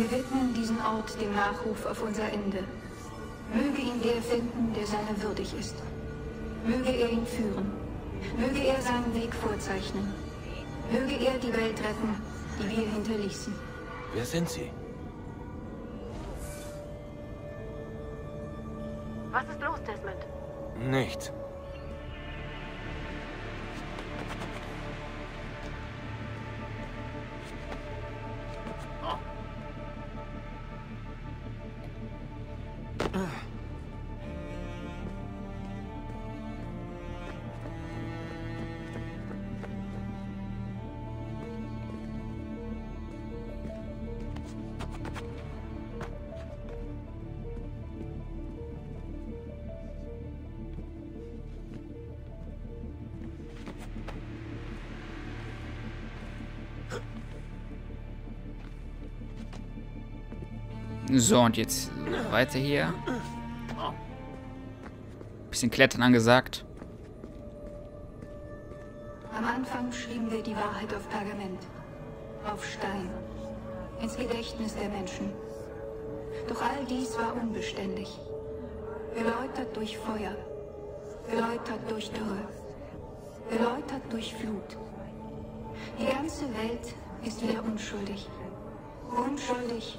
Wir widmen diesen Ort dem Nachruf auf unser Ende. Möge ihn der finden, der seiner würdig ist. Möge er ihn führen. Möge er seinen Weg vorzeichnen. Möge er die Welt retten, die wir hinterließen. Wer sind Sie? Was ist los, Desmond? Nichts. So, und jetzt weiter hier. Bisschen Klettern angesagt. Am Anfang schrieben wir die Wahrheit auf Pergament, auf Stein, ins Gedächtnis der Menschen. Doch all dies war unbeständig. Geläutert durch Feuer, geläutert durch Dürre, geläutert durch Flut. Die ganze Welt ist wieder unschuldig. Unschuldig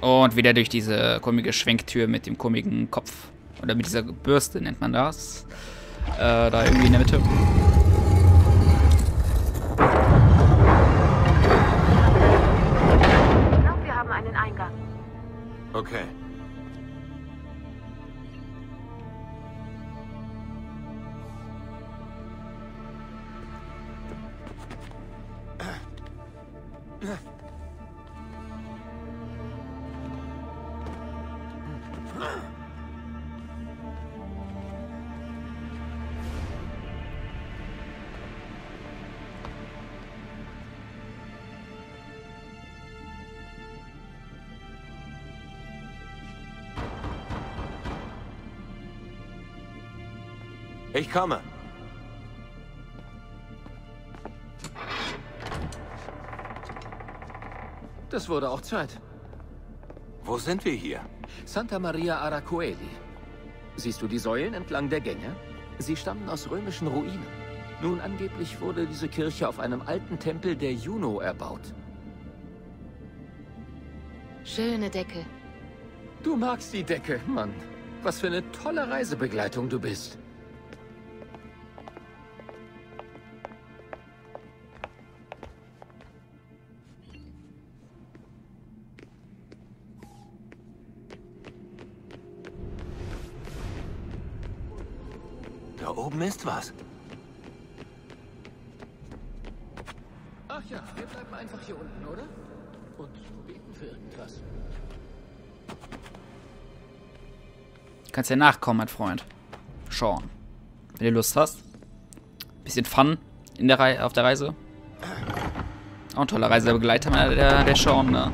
Und wieder durch diese komische Schwenktür mit dem komischen Kopf. Oder mit dieser Bürste nennt man das. Äh, da irgendwie in der Mitte. Ich komme. Das wurde auch Zeit. Wo sind wir hier? Santa Maria Aracoeli. Siehst du die Säulen entlang der Gänge? Sie stammen aus römischen Ruinen. Nun, angeblich wurde diese Kirche auf einem alten Tempel der Juno erbaut. Schöne Decke. Du magst die Decke, Mann. Was für eine tolle Reisebegleitung du bist. Ist was. Ach ja, wir bleiben einfach hier unten, oder? Und beten für irgendwas. Kannst ja nachkommen, mein Freund. Sean. Wenn du Lust hast. Bisschen Fun in der Rei auf der Reise. Auch ein toller Reisebegleiter, der, der Sean, ne?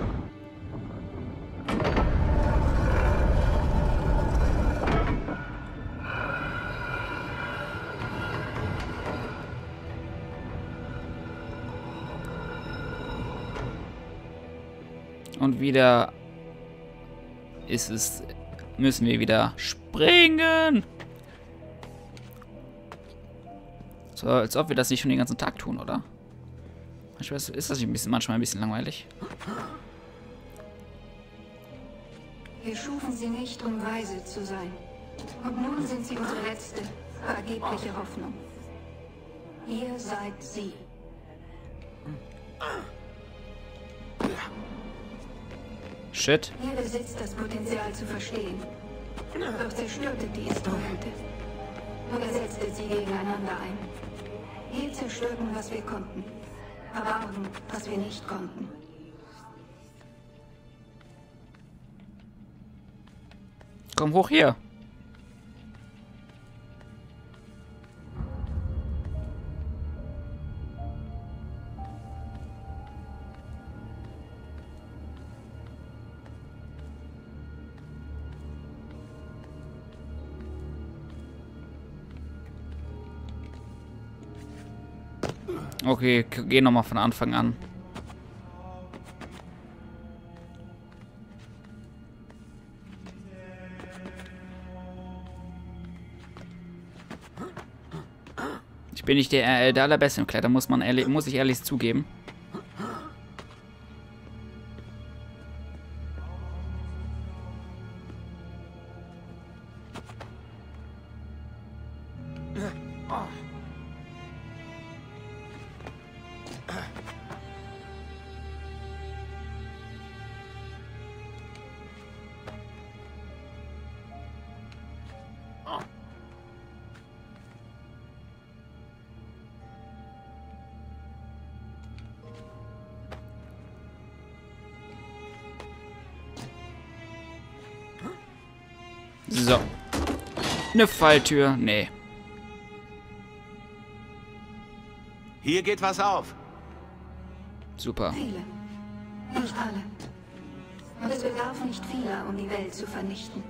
Wieder ist es, müssen wir wieder springen. So, als ob wir das nicht schon den ganzen Tag tun, oder? Manchmal ist das ein bisschen, manchmal ein bisschen langweilig. Wir schufen sie nicht, um weise zu sein. Und nun sind sie unsere letzte, vergebliche Hoffnung. Ihr seid sie. Shit. Ihr besitzt das Potenzial zu verstehen. Doch zerstörtet die Instrumente. Oder setztet sie gegeneinander ein. Wir zerstörten, was wir konnten. Verbargen, was wir nicht konnten. Komm hoch hier. Okay, geh nochmal von Anfang an. Ich bin nicht der, äh, der allerbeste im Klettern, muss man ehrlich, muss ich ehrlich zugeben. Eine Falltür? Nee. Hier geht was auf. Super. Viele. Nicht alle. Und es bedarf nicht vieler, um die Welt zu vernichten.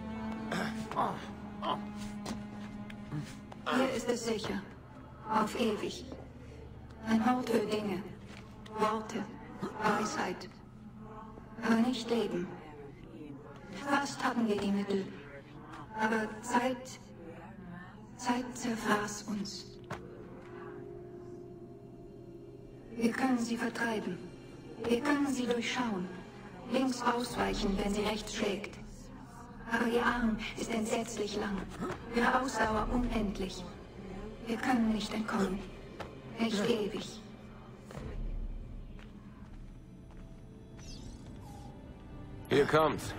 Hier ist es sicher. Auf ewig. Ein Hort für Dinge. Worte. Weisheit. Aber nicht Leben. Fast hatten wir die Mittel. Aber Zeit... Zeit zerfraß uns. Wir können sie vertreiben. Wir können sie durchschauen. Links ausweichen, wenn sie rechts schlägt. Aber ihr Arm ist entsetzlich lang. Ihre Ausdauer unendlich. Wir können nicht entkommen. Nicht ewig. Hier kommt's.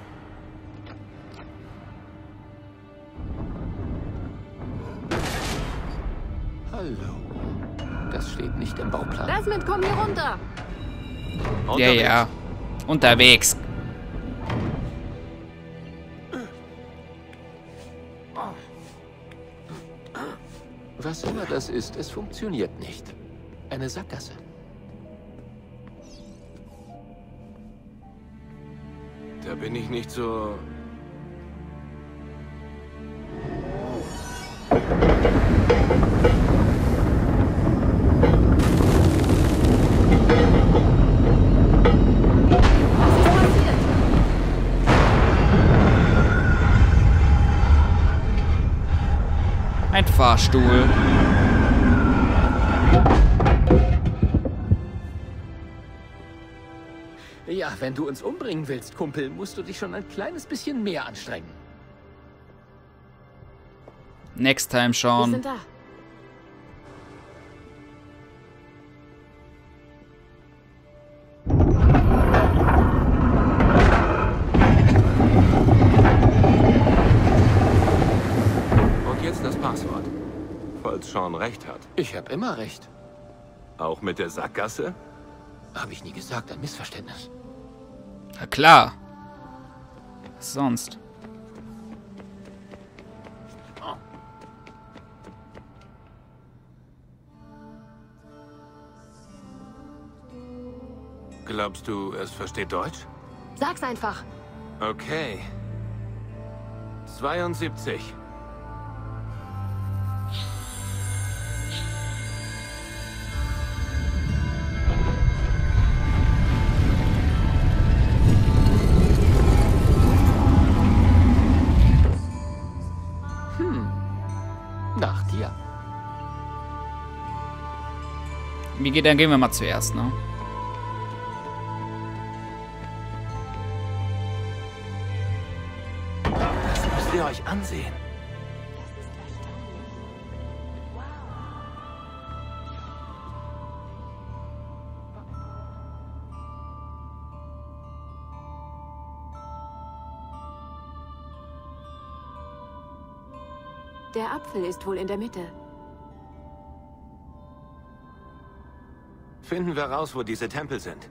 Hallo. Das steht nicht im Bauplan. Desmond, komm hier runter! Ja, ja. Unterwegs. Was immer das ist, es funktioniert nicht. Eine Sackgasse. Da bin ich nicht so... Fahrstuhl. Ja, wenn du uns umbringen willst, Kumpel, musst du dich schon ein kleines bisschen mehr anstrengen. Next time, Wir Sean. sind da. Recht hat. Ich habe immer recht. Auch mit der Sackgasse? Habe ich nie gesagt, ein Missverständnis. Na klar. Was sonst? Glaubst du, es versteht Deutsch? Sag's einfach. Okay. 72. Wie geht, dann gehen wir mal zuerst, ne? Das müsst ihr euch ansehen. Der Apfel ist wohl in der Mitte. Finden wir raus, wo diese Tempel sind.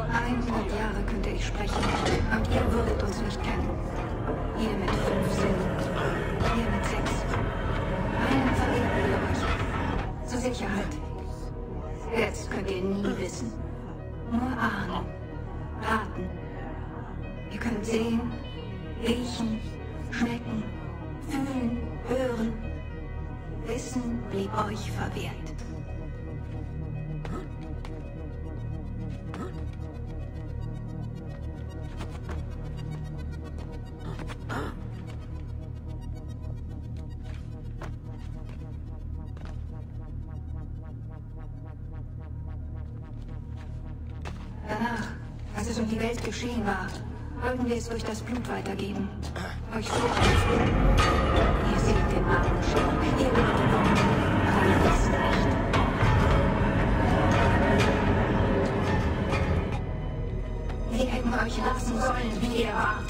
100 Jahre könnte ich sprechen und ihr würdet uns nicht kennen. Ihr mit fünf Sinnen, ihr mit sechs. Einen verlieren wir euch. Zur Sicherheit. Jetzt könnt ihr nie wissen. Nur ahnen. Raten. Ihr könnt sehen, riechen, schmecken, fühlen, hören. Wissen blieb euch verwehrt. Welt geschehen war, wollten wir es durch das Blut weitergeben. Euch aufnehmen. Ihr seht den Namen schon. Ihr die Worte. Aber ihr nicht. Wir hätten euch lassen sollen, wie ihr wart.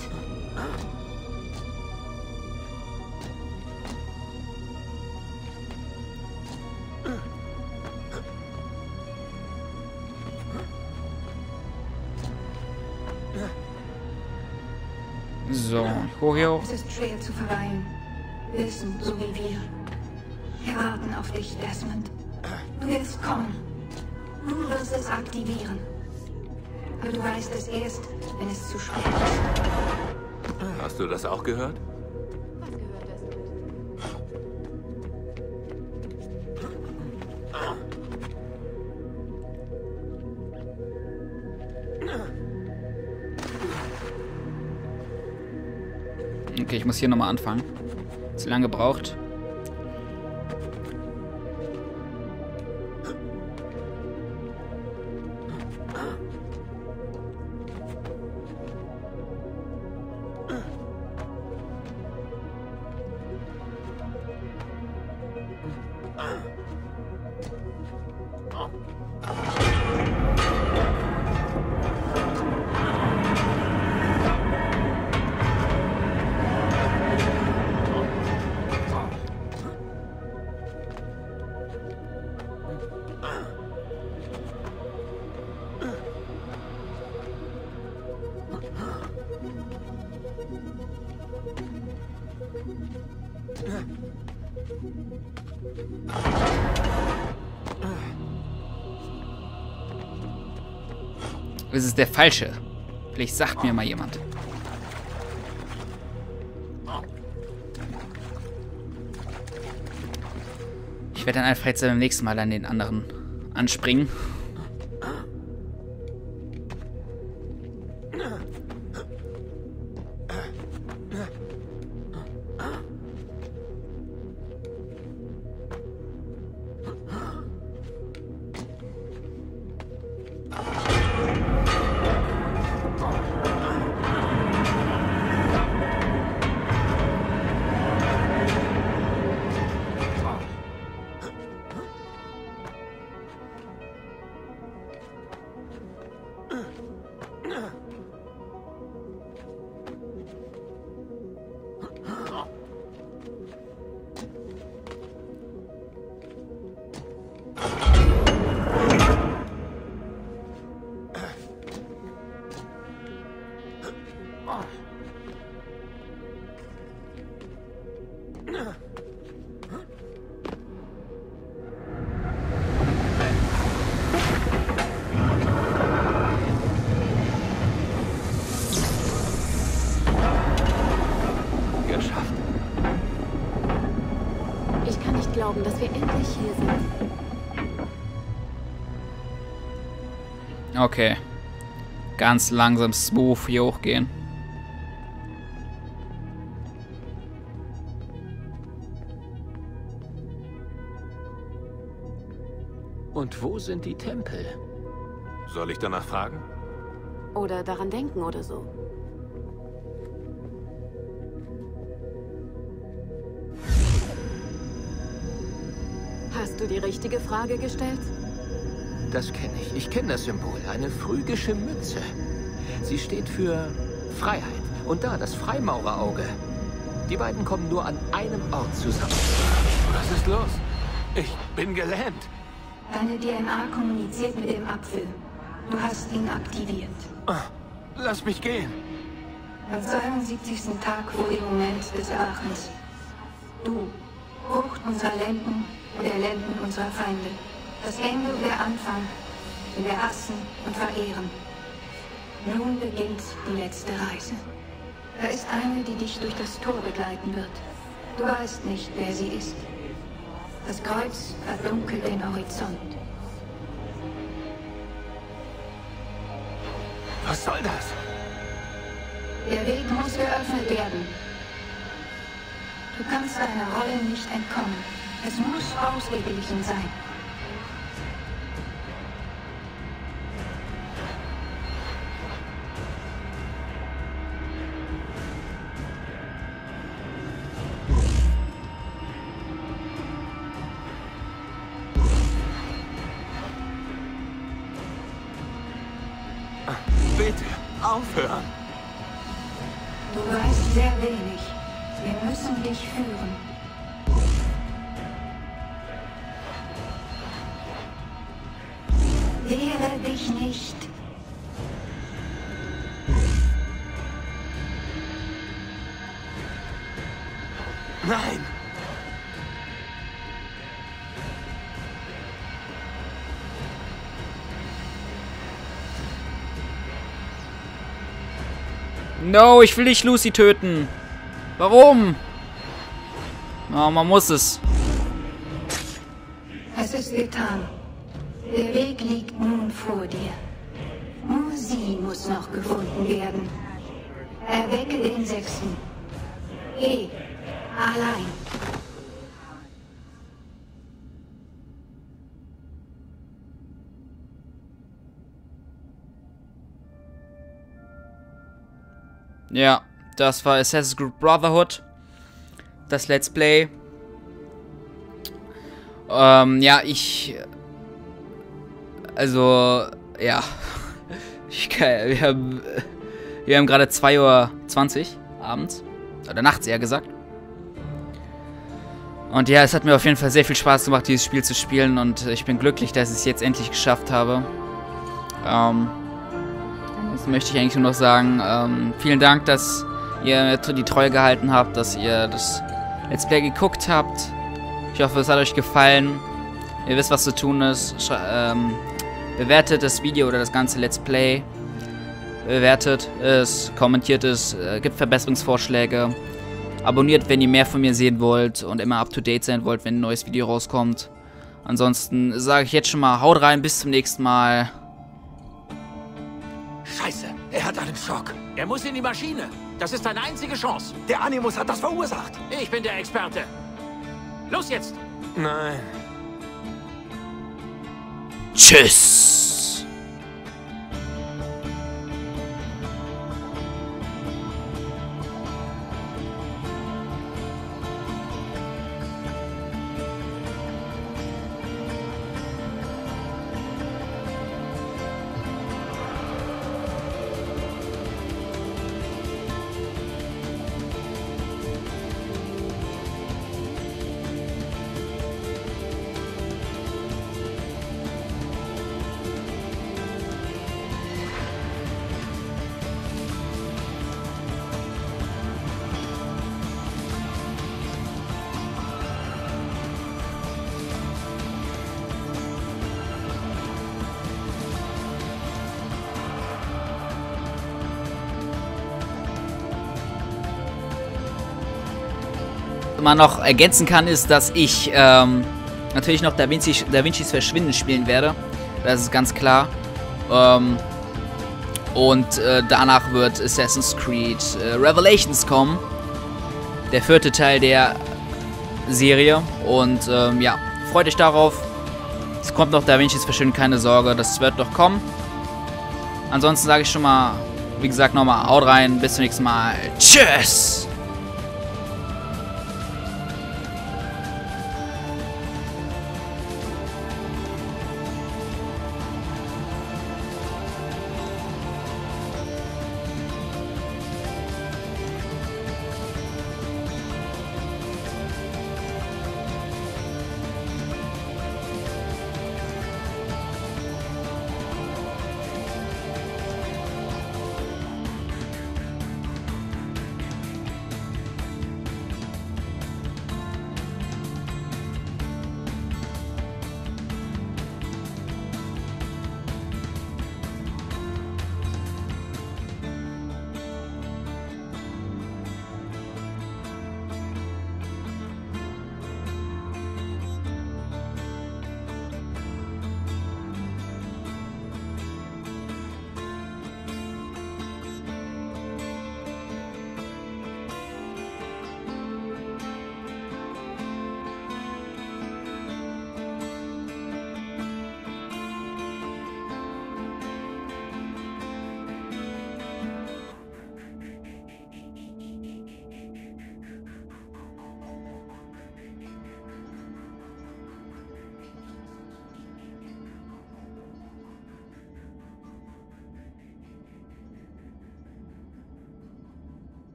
Hoch. Es ist schwer zu verweilen. Wissen, so wie wir. Wir warten auf dich, Desmond. Du wirst kommen. Du wirst es aktivieren. Aber du weißt es erst, wenn es zu spät ist. Hast du das auch gehört? Muss hier nochmal anfangen. Zu lange gebraucht. Es ist der falsche. Vielleicht sagt mir mal jemand. Ich werde dann einfach jetzt beim nächsten Mal an den anderen anspringen. Ich kann nicht glauben, dass wir endlich hier sind. Okay. Ganz langsam smooth hier hochgehen. Wo sind die Tempel? Soll ich danach fragen? Oder daran denken oder so. Hast du die richtige Frage gestellt? Das kenne ich. Ich kenne das Symbol. Eine phrygische Mütze. Sie steht für Freiheit. Und da das Freimaurerauge. Die beiden kommen nur an einem Ort zusammen. Was ist los? Ich bin gelähmt. Deine DNA kommuniziert mit dem Apfel. Du hast ihn aktiviert. Ah, Lass mich gehen. Am 72. Tag vor dem Moment des Erwachens. Du, Frucht unserer Lenden und der Lenden unserer Feinde. Das Ende und der Anfang, den wir hassen und verehren. Nun beginnt die letzte Reise. Da ist eine, die dich durch das Tor begleiten wird. Du weißt nicht, wer sie ist. Das Kreuz verdunkelt den Horizont. Was soll das? Der Weg muss geöffnet werden. Du kannst deiner Rolle nicht entkommen. Es muss ausgeglichen sein. Aufhören. Du weißt sehr wenig. Wir müssen dich führen. No, ich will nicht Lucy töten. Warum? Oh, man muss es. Es ist getan. Der Weg liegt nun vor dir. Nur sie muss noch gefunden werden. Erwecke den Sechsten. Geh. Allein. Ja, das war Assassin's Creed Brotherhood. Das Let's Play. Ähm, ja, ich... Also, ja. Ich kann, wir haben, wir haben gerade 2.20 Uhr abends. Oder nachts eher gesagt. Und ja, es hat mir auf jeden Fall sehr viel Spaß gemacht, dieses Spiel zu spielen. Und ich bin glücklich, dass ich es jetzt endlich geschafft habe. Ähm... Das möchte ich eigentlich nur noch sagen. Ähm, vielen Dank, dass ihr die Treue gehalten habt, dass ihr das Let's Play geguckt habt. Ich hoffe, es hat euch gefallen. Ihr wisst, was zu tun ist. Schrei ähm, bewertet das Video oder das ganze Let's Play. Bewertet es, kommentiert es, äh, gibt Verbesserungsvorschläge. Abonniert, wenn ihr mehr von mir sehen wollt und immer up to date sein wollt, wenn ein neues Video rauskommt. Ansonsten sage ich jetzt schon mal, haut rein, bis zum nächsten Mal. Schock. Er muss in die Maschine. Das ist seine einzige Chance. Der Animus hat das verursacht. Ich bin der Experte. Los jetzt! Nein. Tschüss. Man noch ergänzen kann, ist, dass ich ähm, natürlich noch Da, Vinci, da Vincis Verschwinden spielen werde. Das ist ganz klar. Ähm, und äh, danach wird Assassin's Creed äh, Revelations kommen. Der vierte Teil der Serie. Und ähm, ja, freut euch darauf. Es kommt noch Da Vincis Verschwinden, keine Sorge. Das wird noch kommen. Ansonsten sage ich schon mal, wie gesagt, nochmal, haut rein. Bis zum nächsten Mal. Tschüss!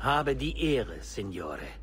Habe die Ehre, Signore.